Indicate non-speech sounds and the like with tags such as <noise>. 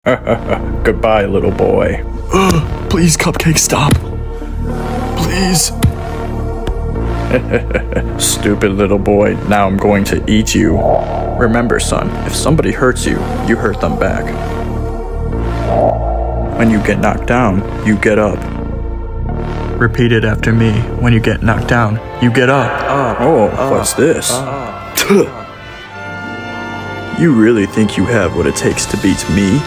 <laughs> Goodbye, little boy. <gasps> Please, Cupcake, stop. Please. <laughs> Stupid little boy, now I'm going to eat you. Remember, son, if somebody hurts you, you hurt them back. When you get knocked down, you get up. Repeat it after me. When you get knocked down, you get up. oh, what's this? <laughs> you really think you have what it takes to beat me?